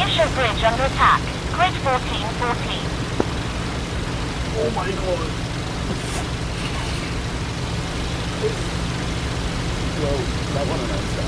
Ancient bridge under attack. Grid 1414. Oh my god. Whoa, that one announced.